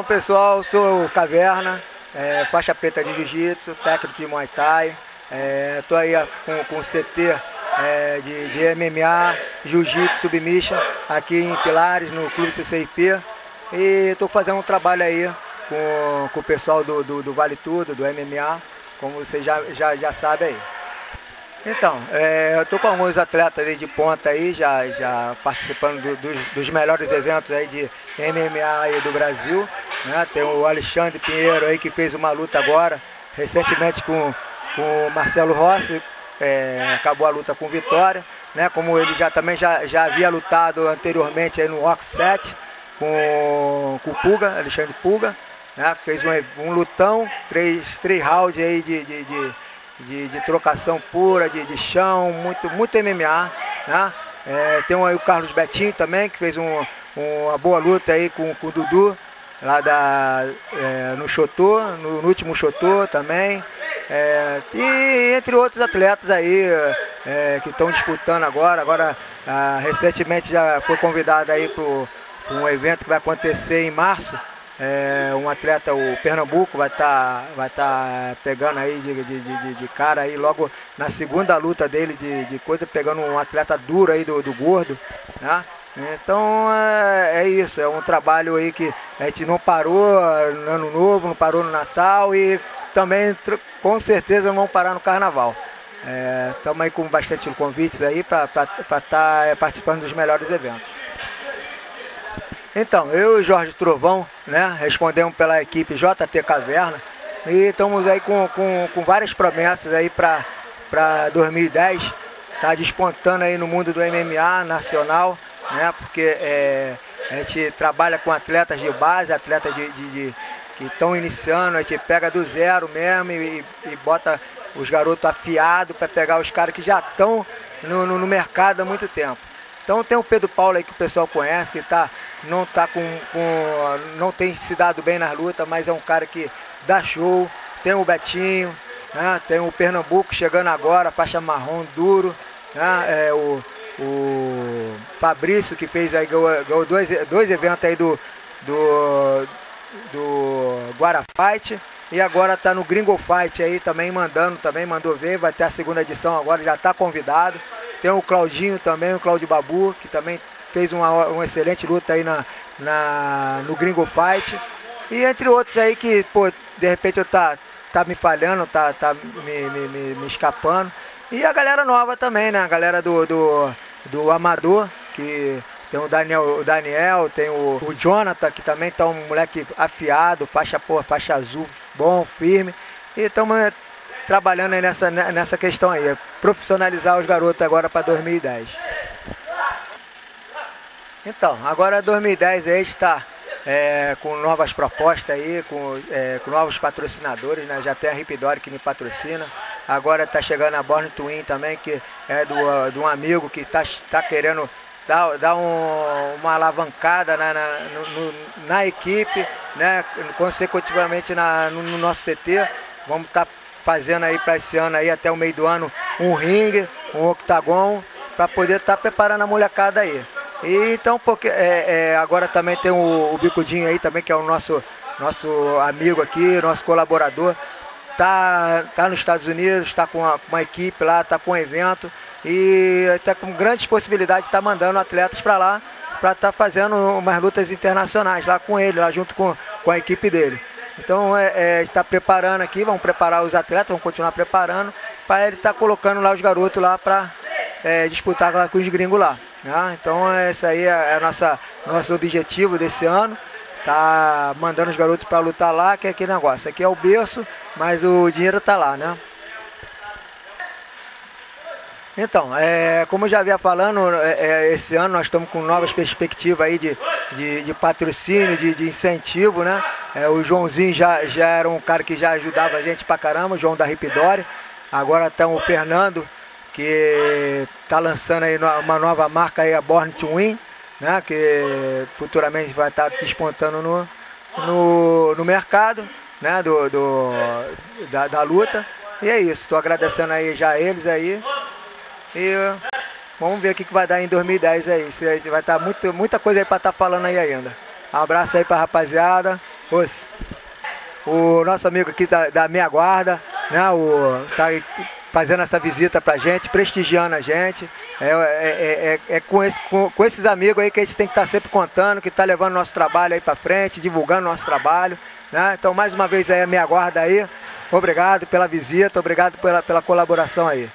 Então, pessoal, sou Caverna, é, faixa preta de Jiu-Jitsu, técnico de Muay Thai. Estou aí com, com CT é, de, de, MMA, Jiu-Jitsu, Submission, aqui em Pilares, no Clube CCIP. E estou fazendo um trabalho aí com, com o pessoal do, do, do, Vale Tudo, do MMA, como você já, já, já sabe aí. Então, é, eu estou com alguns atletas aí de ponta aí, já, já participando do, dos, dos, melhores eventos aí de MMA aí do Brasil. Né? Tem o Alexandre Pinheiro aí que fez uma luta agora, recentemente com, com o Marcelo Rossi, é, acabou a luta com vitória. Né? Como ele já também já, já havia lutado anteriormente aí no Rock 7 com, com o Puga, Alexandre Puga. Né? Fez um, um lutão, três, três rounds aí de, de, de de, de trocação pura, de, de chão, muito, muito MMA. Né? É, tem o Carlos Betinho também, que fez um, uma boa luta aí com, com o Dudu, lá da, é, no Chotô, no, no, último Chotô também. É, e entre outros atletas aí é, que estão disputando agora. Agora, ah, recentemente já foi convidado aí para um evento que vai acontecer em março, é, um atleta, o Pernambuco, vai estar tá, vai tá pegando aí de, de, de, de, cara aí logo na segunda luta dele de, de coisa, pegando um atleta duro aí do, do gordo, né? Então é, é, isso, é um trabalho aí que a gente não parou no ano novo, não parou no Natal e também com certeza não parar no carnaval. Estamos é, aí com bastante convites aí para estar tá, é, participando dos melhores eventos. Então, eu e Jorge Trovão, né, respondemos pela equipe JT Caverna e estamos aí com, com, com várias promessas aí para 2010, tá despontando aí no mundo do MMA nacional, né, porque é, a gente trabalha com atletas de base, atletas de, de, de que estão iniciando, a gente pega do zero mesmo e, e bota os garotos afiados para pegar os caras que já estão no, no, no mercado há muito tempo. Então tem o Pedro Paulo aí que o pessoal conhece, que tá, não, tá com, com, não tem se dado bem nas lutas, mas é um cara que dá show. Tem o Betinho, né? tem o Pernambuco chegando agora, faixa marrom duro. Né? É, o, o Fabrício que fez aí, ganhou, dois, dois eventos aí do, do, do Guarafight. E agora está no Gringo Fight aí também mandando, também mandou ver, vai ter a segunda edição agora, já está convidado. Tem o Claudinho também, o Claudio Babu, que também fez uma, uma excelente luta aí na, na, no Gringo Fight. E entre outros aí que, pô, de repente eu tá, tá me falhando, tá, tá me, me, me, me escapando. E a galera nova também, né? A galera do, do, do Amador, que tem o Daniel, o Daniel tem o, o Jonathan, que também tá um moleque afiado, faixa, pô, faixa azul, bom, firme. E estamos trabalhando aí nessa, nessa questão aí, profissionalizar os garotos agora para 2010. Então, agora 2010 aí está é, com novas propostas aí, com, é, com novos patrocinadores, né? Já tem a Ripidori que me patrocina. Agora está chegando a Born Twin também, que é do, uh, de um amigo que está tá querendo dar, dar um, uma alavancada na, na, no, na, equipe, né? consecutivamente na, no, no nosso CT. Vamos estar tá fazendo aí para esse ano aí, até o meio do ano, um ringue, um octagon, para poder estar tá preparando a molecada aí. E então, porque é, é, agora também tem o, o, Bicudinho aí também, que é o nosso, nosso amigo aqui, nosso colaborador. Tá, tá nos Estados Unidos, está com uma, uma, equipe lá, está com um evento e está com grandes possibilidades de estar tá mandando atletas para lá para estar tá fazendo umas lutas internacionais lá com ele, lá junto com, com a equipe dele. Então é, é, está preparando aqui, vamos preparar os atletas, vamos continuar preparando para ele estar tá colocando lá os garotos lá para é, disputar lá com os gringos lá. Né? Então esse aí é, é nosso objetivo desse ano. Tá mandando os garotos para lutar lá, que é aquele negócio. Aqui é o berço, mas o dinheiro está lá, né? Então, é, como eu já havia falando, é, é, esse ano nós estamos com novas perspectivas aí de, de, de patrocínio, de, de, incentivo, né? É, o Joãozinho já, já era um cara que já ajudava a gente pra caramba, o João da Ripidori. Agora estamos o Fernando, que está lançando aí uma nova marca aí, a Born to Win, né? Que futuramente vai estar tá despontando no, no, no mercado, né? Do, do da, da luta. E é isso, estou agradecendo aí já eles aí. E vamos ver o que vai dar em 2010 aí. Vai estar tá muito, muita coisa aí para estar tá falando aí ainda. Um abraço aí pra rapaziada. Os, o nosso amigo aqui da, da Meia Guarda, né? O, tá fazendo essa visita pra gente, prestigiando a gente. É, é, é, é, é com, esse, com, com, esses amigos aí que a gente tem que estar tá sempre contando, que está levando nosso trabalho aí para frente, divulgando nosso trabalho. Né? Então, mais uma vez aí, a minha guarda aí. Obrigado pela visita, obrigado pela, pela colaboração aí.